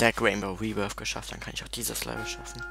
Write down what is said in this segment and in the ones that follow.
Deck Rainbow Rebirth geschafft, dann kann ich auch dieses Level schaffen.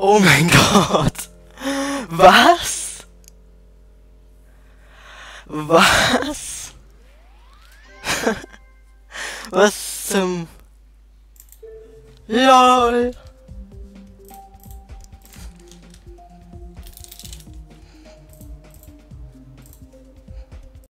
Oh mein Gott. Was? Was? Was zum... LOL.